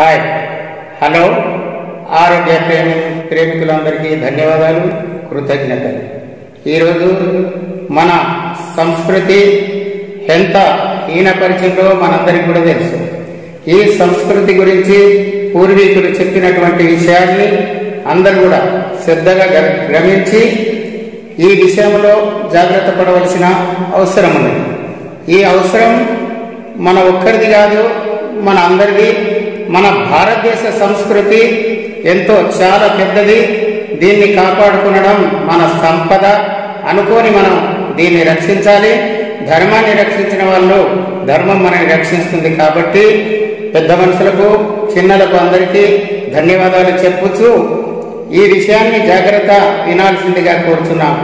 Hi hello ఆరోగ్య ప్రేమి ప్రేమికులందరికీ ధన్యవాదాలు. కృతజ్ఞతలు. ఈరోజు మన సంస్కృతి ఎంత హీనపరిచిందో మనందరికీ కూడా తెలుసు. ఈ సంస్కృతి గురించి పూర్వీకులు చెప్పినటువంటి విషయాన్ని అందరు కూడా శ్రద్ధగా గ- ఈ విషయంలో జాగ్రత్త పడవలసిన అవసరం ఉన్నది ఈ అవసరం మన ఒక్కరిది కాదు మన అందరిది. మన భారతదేశ సంస్కృతి ఎంతో చాలా పెద్దది. దీన్ని కాపాడుకునడం మన సంపద. అనుకోని మనం దీన్ని రక్షించాలి. ధర్మాన్ని రక్షించిన వాళ్ళు ధర్మం మనని రక్షిస్తుంది కాబట్టి పెద్ద మనుషులకు చిన్నలకు అందరికీ ధన్యవాదాలు చెప్పుచు ఈ విషయాన్ని జాగ్రత్త వినాల్సిందిగా కోరుచున్నాం.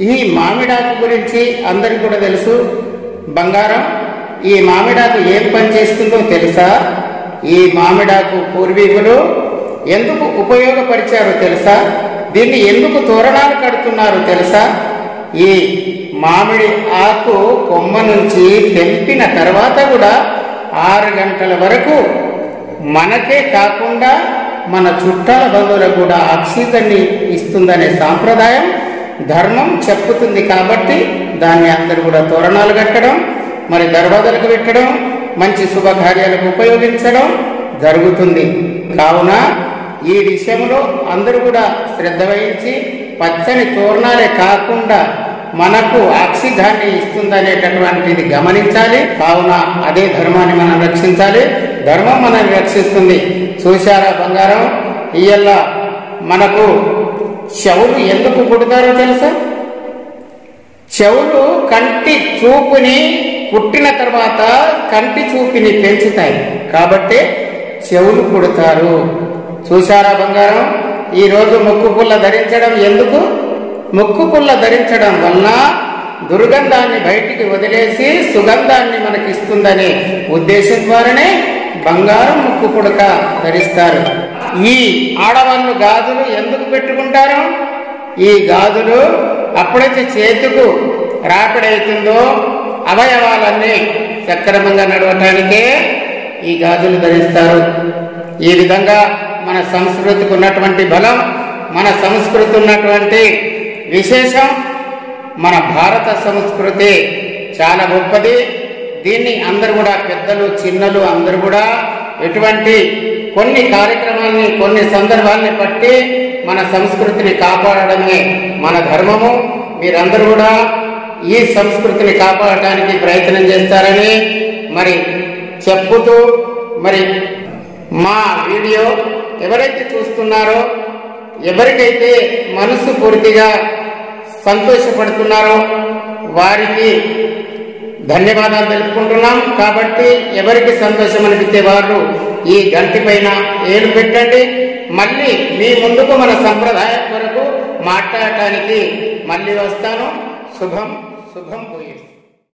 ఈ మామిడాకు గురించి అందరికీ కూడా తెలుసు. బంగారం ఈ మామిడాకు ఏం పని చేస్తుందో తెలుసా? ఈ మామిడాకు పూర్వీకులు ఎందుకు ఉపయోగపరిచారో తెలుసా? దీన్ని ఎందుకు తోరణాలు కడుతున్నారు తెలుసా? ఈ మామిడి ఆకు కొమ్మ నుంచి తెంపిన తర్వాత కూడా ఆరు గంటల వరకు మనకే కాకుండా మన చుట్టాల బంధువులకు కూడా ఆక్సిజన్ని ఇస్తుందనే సాంప్రదాయం ధర్మం చెప్పుతుంది కాబట్టి దాన్ని అందరూ కూడా తోరణాలు కట్టడం మరి దర్వాజలకు పెట్టడం మంచి శుభకార్యాలకు ఉపయోగించడం జరుగుతుంది. కావున ఈ విషయంలో అందరూ కూడా శ్రద్ధ వహించి పచ్చని తోరణాలే కాకుండా మనకు ఆక్సిజాన్ని ఇస్తుందనేటటువంటిది గమనించాలి. కావున అదే ధర్మాన్ని మనం రక్షించాలి. ధర్మం మనల్ని రక్షిస్తుంది. చూశారా బంగారం? ఇయ్యల్ల మనకు చెవులు ఎందుకు పుడతారో తెలుసా? చెవులు కంటి చూపుని పుట్టిన తర్వాత కంటి చూపిని పెంచుతాయి. కాబట్టి చెవులు పుడతారు. చూశారా బంగారం? ఈరోజు ముక్కు పుల్ల ధరించడం ఎందుకు? ముక్కు పుల్ల ధరించడం వలన దుర్గంధాన్ని బయటికి వదిలేసి సుగంధాన్ని మనకిస్తుందనే ఉద్దేశం ద్వారానే బంగారం ముక్కు పుడక ధరిస్తారు. ఈ ఆడవాళ్ళు గాజులు ఎందుకు పెట్టుకుంటారు? ఈ గాజులు అప్పుడైతే చేతుకు రాపిడవుతుందో అవయవాలన్నీ సక్రమంగా నడవటానికే ఈ గాజులు ధరిస్తారు. ఈ విధంగా మన సంస్కృతికి ఉన్నటువంటి బలం మన సంస్కృతి ఉన్నటువంటి విశేషం మన భారత సంస్కృతి చాలా గొప్పది. దీన్ని అందరు కూడా పెద్దలు చిన్నలు అందరు కూడా ఎటువంటి కొన్ని కార్యక్రమాల్ని కొన్ని సందర్భాల్ని బట్టి మన సంస్కృతిని కాపాడడమే మన ధర్మము. మీరందరూ కూడా ఈ సంస్కృతిని కాపాడటానికి ప్రయత్నం చేస్తారని మరి చెప్పుతూ మరి మా వీడియో ఎవరైతే చూస్తున్నారో ఎవరికైతే మనసు పూర్తిగా సంతోషపడుతున్నారో వారికి ధన్యవాదాలు తెలుపుకుంటున్నాం. కాబట్టి ఎవరికి సంతోషం అనిపించే వారు ఈ గంటి పైన ఏడు పెట్టండి. మళ్ళీ మీ ముందుకు మన సంప్రదాయం కొరకు మాట్లాడటానికి మళ్ళీ వస్తాను. శుభం. శుభం పోయి